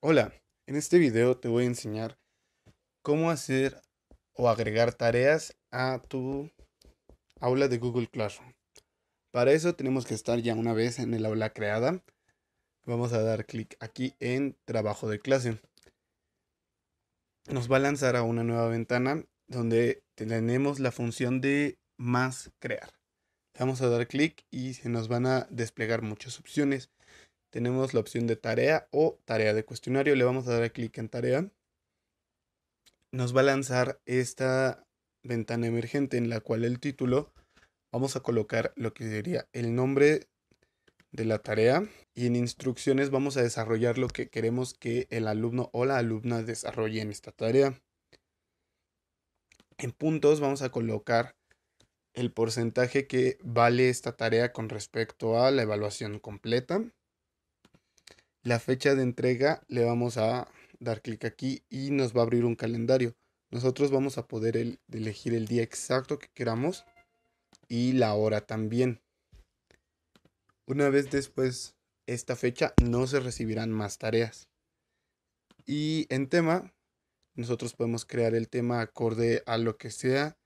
Hola, en este video te voy a enseñar cómo hacer o agregar tareas a tu aula de Google Classroom. Para eso tenemos que estar ya una vez en el aula creada. Vamos a dar clic aquí en trabajo de clase. Nos va a lanzar a una nueva ventana donde tenemos la función de más crear. Vamos a dar clic y se nos van a desplegar muchas opciones tenemos la opción de tarea o tarea de cuestionario. Le vamos a dar clic en tarea. Nos va a lanzar esta ventana emergente en la cual el título vamos a colocar lo que sería el nombre de la tarea y en instrucciones vamos a desarrollar lo que queremos que el alumno o la alumna desarrolle en esta tarea. En puntos vamos a colocar el porcentaje que vale esta tarea con respecto a la evaluación completa la fecha de entrega le vamos a dar clic aquí y nos va a abrir un calendario. Nosotros vamos a poder elegir el día exacto que queramos y la hora también. Una vez después esta fecha no se recibirán más tareas. Y en tema, nosotros podemos crear el tema acorde a lo que sea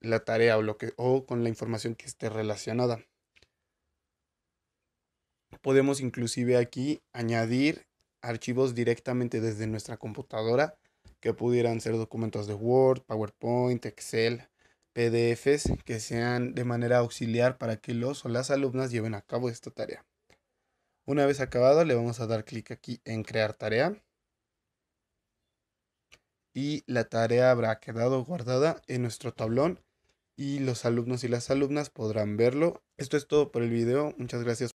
la tarea o, lo que, o con la información que esté relacionada. Podemos inclusive aquí añadir archivos directamente desde nuestra computadora que pudieran ser documentos de Word, PowerPoint, Excel, PDFs que sean de manera auxiliar para que los o las alumnas lleven a cabo esta tarea. Una vez acabado le vamos a dar clic aquí en crear tarea y la tarea habrá quedado guardada en nuestro tablón y los alumnos y las alumnas podrán verlo. Esto es todo por el video. Muchas gracias.